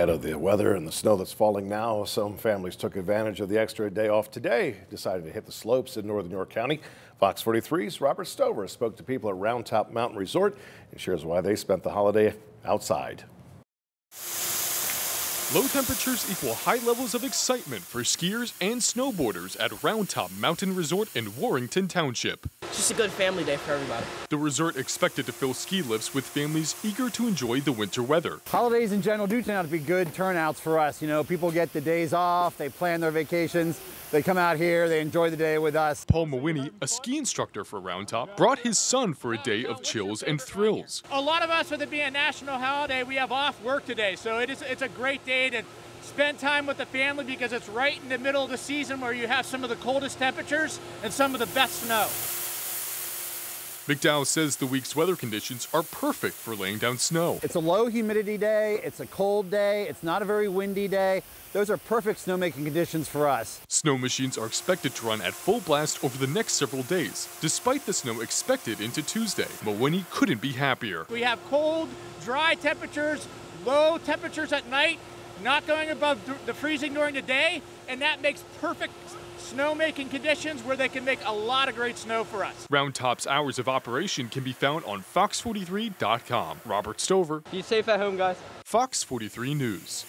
Ahead of the weather and the snow that's falling now, some families took advantage of the extra day off today, decided to hit the slopes in northern York County. Fox 43's Robert Stover spoke to people at Roundtop Mountain Resort and shares why they spent the holiday outside. Low temperatures equal high levels of excitement for skiers and snowboarders at Roundtop Mountain Resort in Warrington Township. Just a good family day for everybody. The resort expected to fill ski lifts with families eager to enjoy the winter weather. Holidays in general do turn out to be good turnouts for us. You know, people get the days off, they plan their vacations, they come out here, they enjoy the day with us. Paul Mawini, a ski instructor for Roundtop, brought his son for a day of chills and thrills. A lot of us, with it being a national holiday, we have off work today, so it is it's a great day to spend time with the family because it's right in the middle of the season where you have some of the coldest temperatures and some of the best snow. McDowell says the week's weather conditions are perfect for laying down snow. It's a low humidity day, it's a cold day, it's not a very windy day. Those are perfect snowmaking conditions for us. Snow machines are expected to run at full blast over the next several days. Despite the snow expected into Tuesday, Mawini couldn't be happier. We have cold, dry temperatures, low temperatures at night, not going above the freezing during the day, and that makes perfect snowmaking conditions where they can make a lot of great snow for us. Roundtop's hours of operation can be found on fox43.com. Robert Stover. Be safe at home, guys. Fox 43 News.